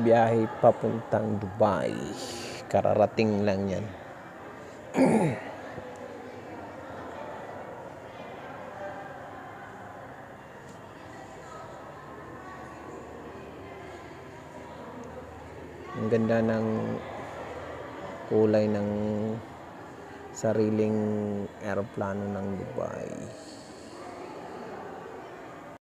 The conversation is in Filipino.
biyahe papuntang Dubai. Kararating lang yan. Ang ganda ng kulay ng sariling eroplano ng Dubai.